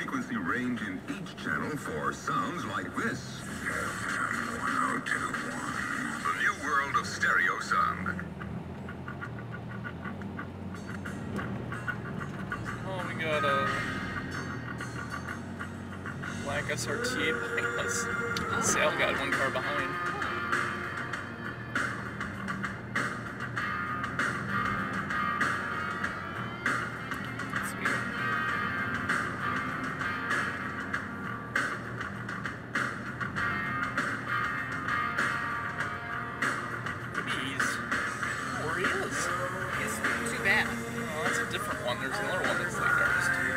frequency range in each channel for sounds like this. FM 1021. The new world of stereo sound. Oh, we got a black SRT behind us. Sale got one car behind. That's a different one. There's another one that's like ours too.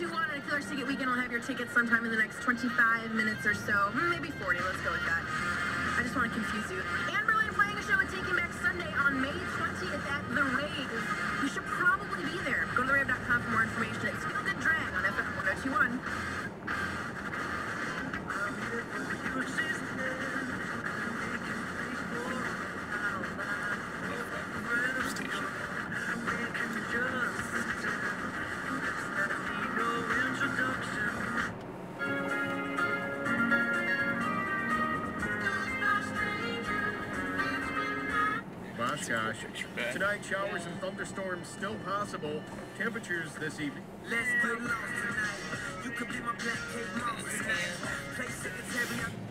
1021 and a Killer Ticket Weekend I'll have your tickets sometime in the next 25 minutes or so. Maybe 40. Let's go with that. I just want to confuse you. Oshkosh. Okay. Tonight, showers and thunderstorms still possible. Temperatures this evening. Let's get lost tonight. You could be my black cake mama. Play secretary, I